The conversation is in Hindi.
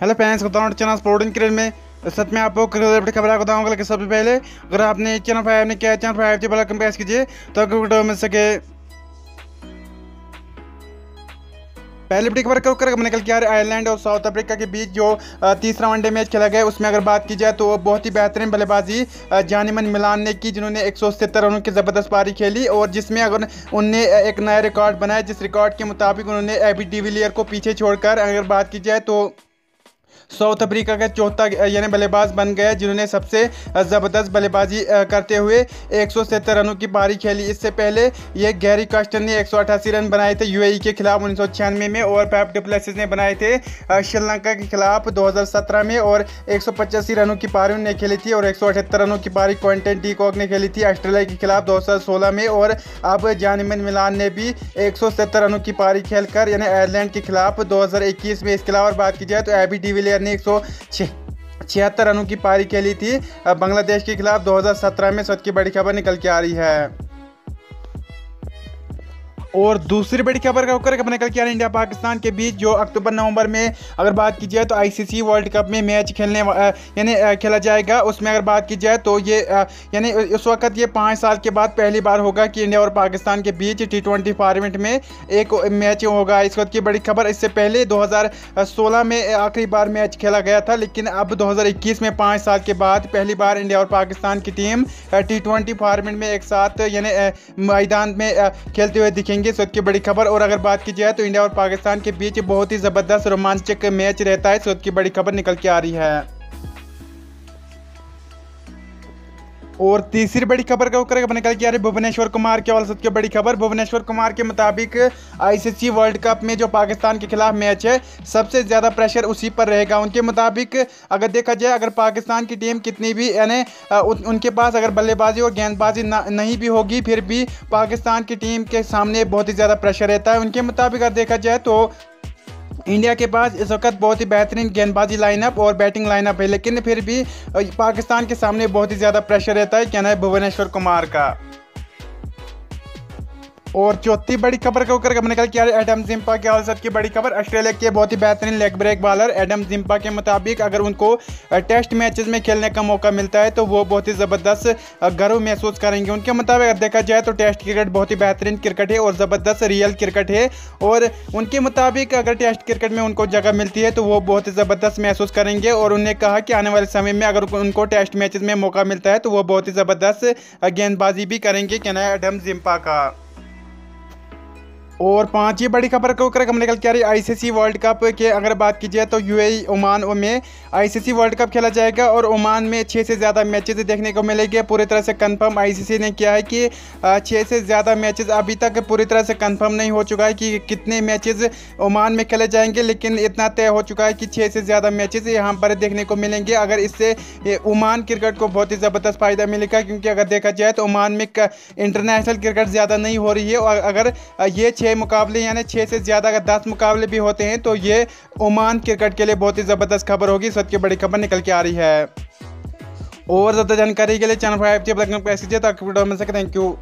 हेलो फैंस बताऊँ चैनल स्पोर्टिंग क्रिकेट में सच में आपको क्रिकेट खबर बताऊँगा कि सबसे पहले, अगर आपने चैनल फाइव ने किया चैनल फाइव जी वाला प्रेस कीजिए तो वीडियो मिल सके पहले वीडियो खबर कर निकल के आ रहे आयरलैंड और साउथ अफ्रीका के बीच जो तीसरा वनडे मैच खेला गया, उसमें अगर बात की जाए तो बहुत ही बेहतरीन बल्लेबाजी जानिमन मिलान ने की, जिन्होंने एक सौ सत्तर रनों की ज़बरदस्त पारी खेली, और जिसमें अगर उनने एक नया रिकॉर्ड बनाया, जिस रिकॉर्ड के मुताबिक उन्होंने एबी डिविलियर को पीछे छोड़कर अगर बात की जाए तो साउथ अफ्रीका का चौथा यानी बल्लेबाज बन गया, जिन्होंने सबसे ज़बरदस्त बल्लेबाजी करते हुए एक सौ सत्तर रनों की पारी खेली। इससे पहले ये गैरी कास्टन ने एक सौ अठासी रन बनाए थे यूएई के खिलाफ उन्नीस सौ छियानवे में, और पैप डिप्लेसिस ने बनाए थे श्रीलंका के खिलाफ 2017 में, और एक रनों की पारी उन्होंने खेली थी, और एक सौ अठहत्तर रनों की पारी क्वेंटन टी कॉक ने खेली थी ऑस्ट्रेलिया के खिलाफ 2016 में, और अब जानिमन मिलान ने भी एक सौ सत्तर रनों की पारी खेलकर, यानी आयरलैंड के खिलाफ 2021 में, इसके अलावा बात की जाए तो एबी डिविलियर ने एक सौ छिहत्तर रनों की पारी खेली थी। बांग्लादेश के खिलाफ 2017 में सच की बड़ी खबर निकल के आ रही है। और दूसरी बड़ी खबर का होकर अपने कल किया इंडिया पाकिस्तान के बीच, जो अक्टूबर, नवंबर में अगर बात की जाए तो आईसीसी वर्ल्ड कप में मैच खेलने यानी खेला जाएगा। उसमें अगर बात की जाए तो ये यानी उस वक्त ये पाँच साल के बाद पहली बार होगा कि इंडिया और पाकिस्तान के बीच टी ट्वेंटी फॉर्मेट में एक मैच होगा। इस वक्त की बड़ी खबर, इससे पहले दो हज़ार सोलह में आखिरी बार मैच खेला गया था, लेकिन अब दो हज़ार इक्कीस में पाँच साल के बाद पहली बार इंडिया और पाकिस्तान की टीम टी ट्वेंटी फॉर्मेट में एक साथ, यानी मैदान में खेलते हुए दिखेंगे। देखेंगे इस की बड़ी खबर। और अगर बात की जाए तो इंडिया और पाकिस्तान के बीच बहुत ही ज़बरदस्त रोमांचक मैच रहता है। इस की बड़ी खबर निकल के आ रही है। और तीसरी बड़ी खबर का होकर निकल के आ रही भुवनेश्वर कुमार के वाले की बड़ी खबर। भुवनेश्वर कुमार के मुताबिक आईसीसी वर्ल्ड कप में जो पाकिस्तान के खिलाफ मैच है, सबसे ज़्यादा प्रेशर उसी पर रहेगा। उनके मुताबिक अगर देखा जाए, अगर पाकिस्तान की टीम कितनी भी, यानी उनके पास अगर बल्लेबाजी और गेंदबाजी नहीं भी होगी, फिर भी पाकिस्तान की टीम के सामने बहुत ही ज़्यादा प्रेशर रहता है। उनके मुताबिक अगर देखा जाए तो इंडिया के पास इस वक्त बहुत ही बेहतरीन गेंदबाजी लाइनअप और बैटिंग लाइनअप है, लेकिन फिर भी पाकिस्तान के सामने बहुत ही ज़्यादा प्रेशर रहता है कहना है, भुवनेश्वर कुमार का। और चौथी बड़ी खबर का होकर निकल के एडम जिम्पा के हालत की बड़ी खबर। ऑस्ट्रेलिया के बहुत ही बेहतरीन leg break bowler Adam Zampa के मुताबिक अगर उनको टेस्ट मैचेस में खेलने का मौका मिलता है तो वो बहुत ही ज़बरदस्त गर्व महसूस करेंगे। उनके मुताबिक अगर देखा जाए तो टेस्ट क्रिकेट बहुत ही बेहतरीन क्रिकेट है और ज़बरदस्त रियल क्रिकेट है। और उनके मुताबिक अगर टेस्ट क्रिकेट में उनको जगह मिलती है तो वो बहुत ही ज़बरदस्त महसूस करेंगे। और उन्हें कहा कि आने वाले समय में अगर उनको टेस्ट मैचेस में मौका मिलता है तो वो बहुत ही ज़बरदस्त गेंदबाजी भी करेंगे। कहना है एडम जिम्पा का। और पांचवी बड़ी खबर को कर निकल के आ रही आईसीसी वर्ल्ड कप के। अगर बात की जाए तो यूएई ओमान में आईसीसी वर्ल्ड कप खेला जाएगा और ओमान में छः से ज़्यादा मैचेस देखने को मिलेंगे। पूरी तरह से कंफर्म आईसीसी ने किया है कि छः से ज़्यादा मैचेस अभी तक पूरी तरह से कंफर्म नहीं हो चुका है कि कितने मैचेस ओमान में खेले जाएँगे, लेकिन इतना तय हो चुका है कि छः से ज़्यादा मैचेस यहाँ पर देखने को मिलेंगे। अगर इससे ओमान क्रिकेट को बहुत ही ज़बरदस्त फ़ायदा मिलेगा, क्योंकि अगर देखा जाए तो ओमान में इंटरनेशनल क्रिकेट ज़्यादा नहीं हो रही है। और अगर ये छः छः मुकाबले, यानी छः से ज़्यादा अगर दस मुकाबले भी होते हैं तो ये ओमान क्रिकेट के लिए बहुत ही ज़बरदस्त खबर होगी। सबकी बड़ी खबर निकल के आ रही है। और ज़्यादा जानकारी के लिए चैनल फाइव जी प्रेस कीजिए तो वीडियो मिल सके थैंक यू